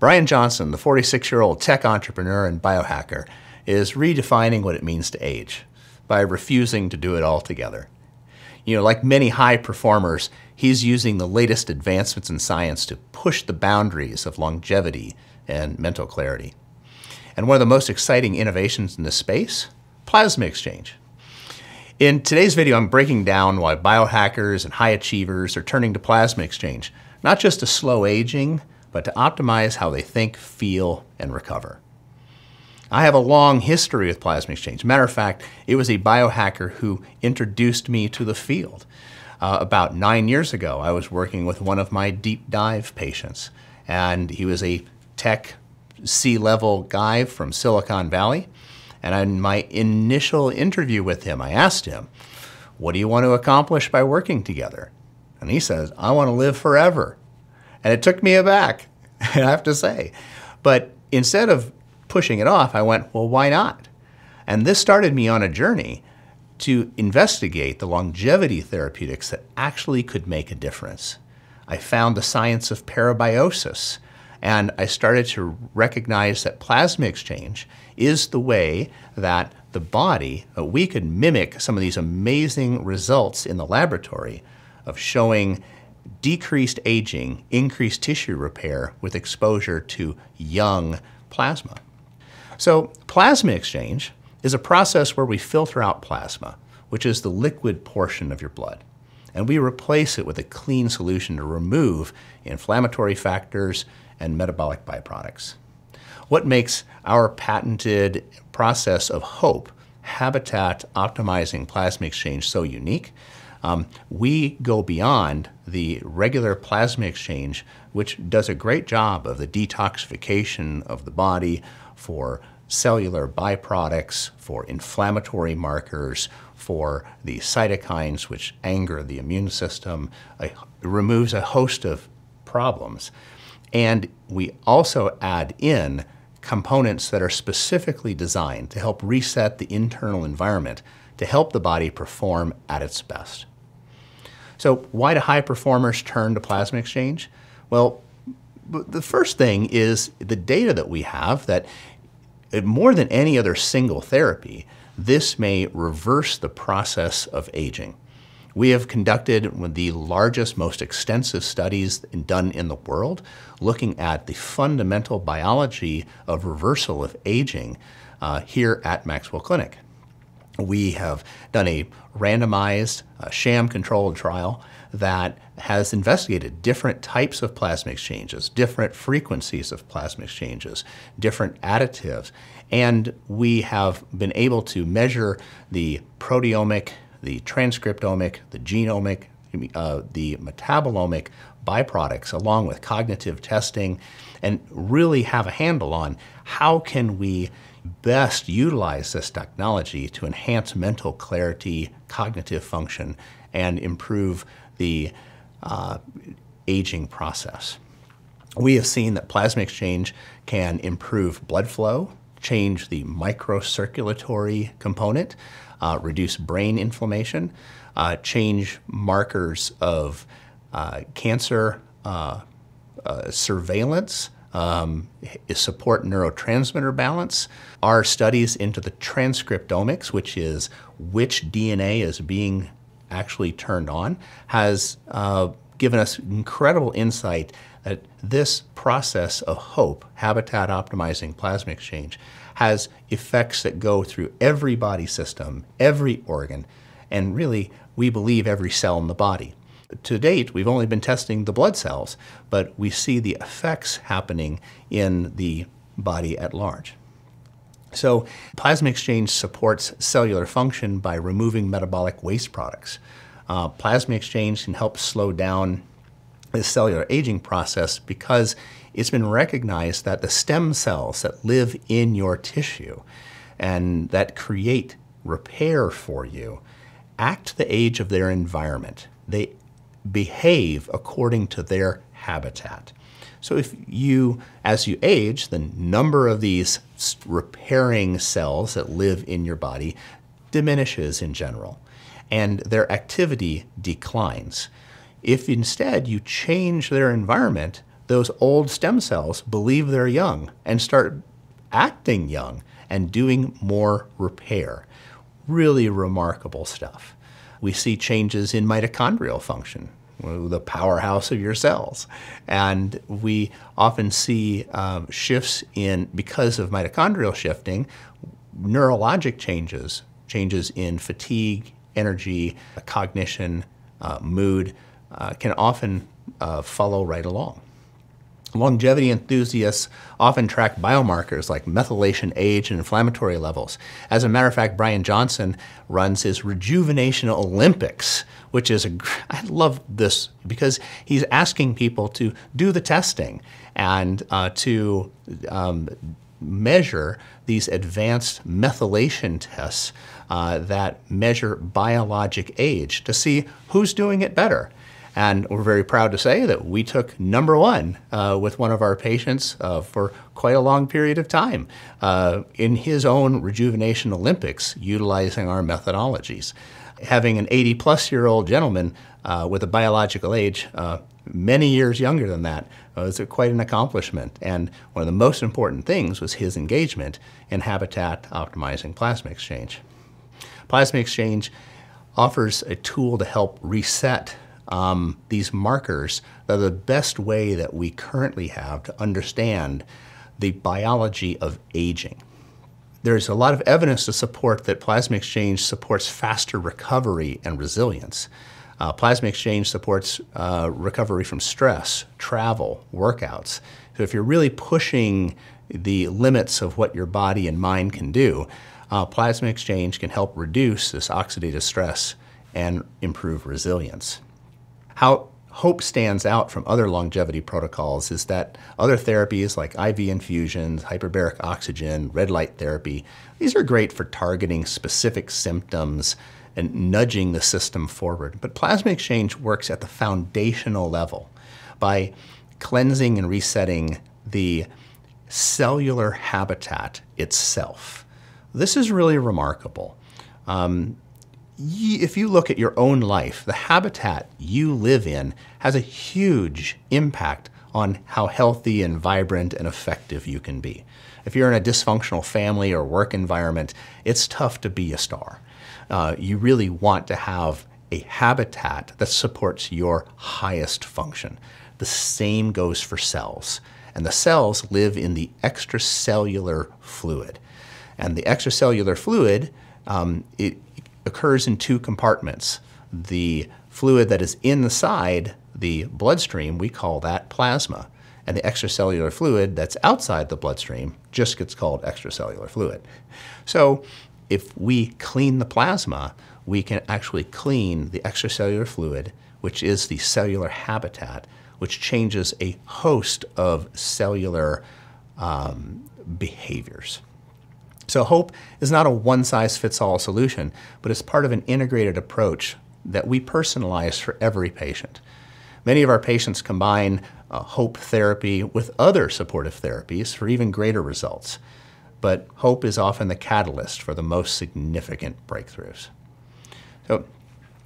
Bryan Johnson, the 46 year old tech entrepreneur and biohacker, is redefining what it means to age by refusing to do it altogether. You know, like many high performers, he's using the latest advancements in science to push the boundaries of longevity and mental clarity. And one of the most exciting innovations in this space, plasma exchange. In today's video, I'm breaking down why biohackers and high achievers are turning to plasma exchange, not just to slow aging, but to optimize how they think, feel, and recover. I have a long history with plasma exchange. Matter of fact, it was a biohacker who introduced me to the field. Uh, about nine years ago, I was working with one of my deep dive patients, and he was a tech C level guy from Silicon Valley. And in my initial interview with him, I asked him, What do you want to accomplish by working together? And he says, I want to live forever. And it took me aback, I have to say. But instead of pushing it off, I went, Well, why not? And this started me on a journey to investigate the longevity therapeutics that actually could make a difference. I found the science of parabiosis and I started to recognize that plasma exchange is the way that the body, uh, we could mimic some of these amazing results in the laboratory of showing decreased aging, increased tissue repair with exposure to young plasma. So, plasma exchange is a process where we filter out plasma, which is the liquid portion of your blood, and we replace it with a clean solution to remove inflammatory factors and metabolic byproducts. What makes our patented process of HOPE, habitat optimizing plasma exchange, so unique? Um, we go beyond the regular plasma exchange, which does a great job of the detoxification of the body for cellular byproducts, for inflammatory markers, for the cytokines which anger the immune system. Removes a host of problems. And we also add in components that are specifically designed to help reset the internal environment to help the body perform at its best. So why do high performers turn to plasma exchange? Well, the first thing is the data that we have that more than any other single therapy, this may reverse the process of aging. We have conducted one of the largest, most extensive studies done in the world looking at the fundamental biology of reversal of aging uh, here at Maxwell Clinic. We have done a randomized, uh, sham controlled trial that has investigated different types of plasma exchanges, different frequencies of plasma exchanges, different additives, and we have been able to measure the proteomic the transcriptomic, the genomic, uh, the metabolomic byproducts along with cognitive testing and really have a handle on how can we best utilize this technology to enhance mental clarity, cognitive function, and improve the uh, aging process. We have seen that plasma exchange can improve blood flow, change the microcirculatory component, uh, reduce brain inflammation, uh, change markers of uh, cancer uh, uh, surveillance, um, support neurotransmitter balance. Our studies into the transcriptomics, which is which DNA is being actually turned on, has uh, given us incredible insight that this process of HOPE, habitat optimizing plasma exchange, has effects that go through every body system, every organ, and really, we believe every cell in the body. To date, we've only been testing the blood cells, but we see the effects happening in the body at large. So, plasma exchange supports cellular function by removing metabolic waste products. Uh, plasma exchange can help slow down the cellular aging process because it's been recognized that the stem cells that live in your tissue and that create repair for you act the age of their environment. They behave according to their habitat. So if you, as you age, the number of these repairing cells that live in your body diminishes in general, and their activity declines. If instead you change their environment, those old stem cells believe they're young and start acting young and doing more repair. Really remarkable stuff. We see changes in mitochondrial function, the powerhouse of your cells. And we often see um, shifts in, because of mitochondrial shifting, neurologic changes, changes in fatigue, energy, cognition, uh, mood, uh, can often uh, follow right along. Longevity enthusiasts often track biomarkers like methylation age and inflammatory levels. As a matter of fact, Bryan Johnson runs his Rejuvenation Olympics, which is a, I love this because he's asking people to do the testing and uh, to um, measure these advanced methylation tests uh, that measure biologic age to see who's doing it better. And we're very proud to say that we took number one uh, with one of our patients uh, for quite a long period of time uh, in his own Rejuvenation Olympics, utilizing our methodologies. Having an 80 plus year old gentleman uh, with a biological age uh, many years younger than that was quite an accomplishment. And one of the most important things was his engagement in habitat optimizing plasma exchange. Plasma exchange offers a tool to help reset um, these markers are the best way that we currently have to understand the biology of aging. There's a lot of evidence to support that plasma exchange supports faster recovery and resilience. Uh, plasma exchange supports uh, recovery from stress, travel, workouts. So if you're really pushing the limits of what your body and mind can do, uh, plasma exchange can help reduce this oxidative stress and improve resilience. How HOPE stands out from other longevity protocols is that other therapies like IV infusions, hyperbaric oxygen, red light therapy, these are great for targeting specific symptoms and nudging the system forward. But plasma exchange works at the foundational level by cleansing and resetting the cellular habitat itself. This is really remarkable. Um, if you look at your own life, the habitat you live in has a huge impact on how healthy and vibrant and effective you can be. If you're in a dysfunctional family or work environment, it's tough to be a star. Uh, you really want to have a habitat that supports your highest function. The same goes for cells. And the cells live in the extracellular fluid. And the extracellular fluid, um, it, occurs in two compartments. The fluid that is inside the bloodstream, we call that plasma. And the extracellular fluid that's outside the bloodstream just gets called extracellular fluid. So if we clean the plasma, we can actually clean the extracellular fluid, which is the cellular habitat, which changes a host of cellular um, behaviors. So HOPE is not a one-size-fits-all solution, but it's part of an integrated approach that we personalize for every patient. Many of our patients combine uh, HOPE therapy with other supportive therapies for even greater results. But HOPE is often the catalyst for the most significant breakthroughs. So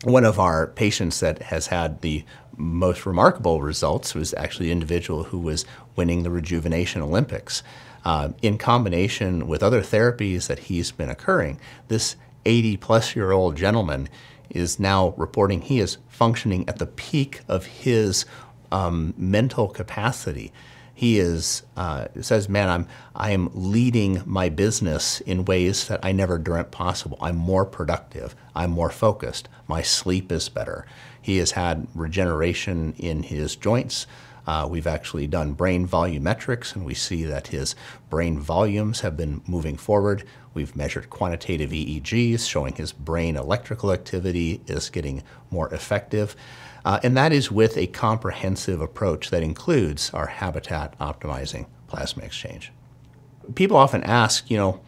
one of our patients that has had the most remarkable results was actually an individual who was winning the Rejuvenation Olympics. Uh, in combination with other therapies that he's been occurring, this 80 plus year old gentleman is now reporting he is functioning at the peak of his um, mental capacity. He is uh, says, "Man, I'm I am leading my business in ways that I never dreamt possible. I'm more productive. I'm more focused. My sleep is better. He has had regeneration in his joints." Uh, we've actually done brain volumetrics, and we see that his brain volumes have been moving forward. We've measured quantitative EEGs showing his brain electrical activity is getting more effective. Uh, and that is with a comprehensive approach that includes our habitat optimizing plasma exchange. People often ask, you know,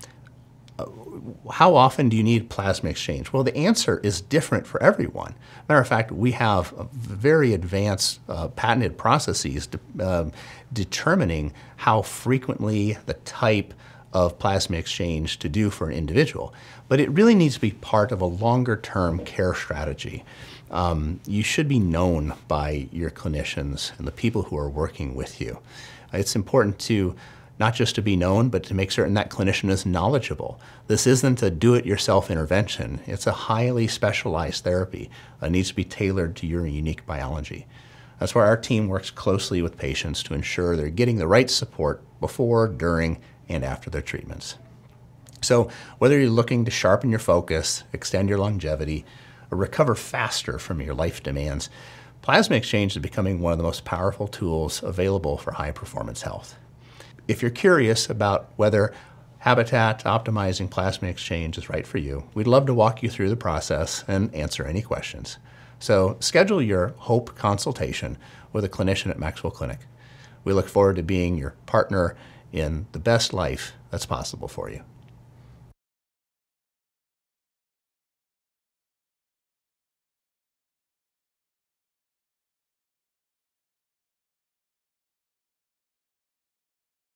how often do you need plasma exchange? Well, the answer is different for everyone. Matter of fact, we have very advanced uh, patented processes de uh, determining how frequently the type of plasma exchange to do for an individual. But it really needs to be part of a longer term care strategy. um, you should be known by your clinicians and the people who are working with you. It's important to not just to be known, but to make certain that clinician is knowledgeable. This isn't a do-it-yourself intervention. It's a highly specialized therapy that needs to be tailored to your unique biology. That's why our team works closely with patients to ensure they're getting the right support before, during, and after their treatments. So whether you're looking to sharpen your focus, extend your longevity, or recover faster from your life demands, plasma exchange is becoming one of the most powerful tools available for high performance health. If you're curious about whether Habitat optimizing plasma exchange is right for you, we'd love to walk you through the process and answer any questions. So schedule your HOPE consultation with a clinician at Maxwell Clinic. We look forward to being your partner in the best life that's possible for you.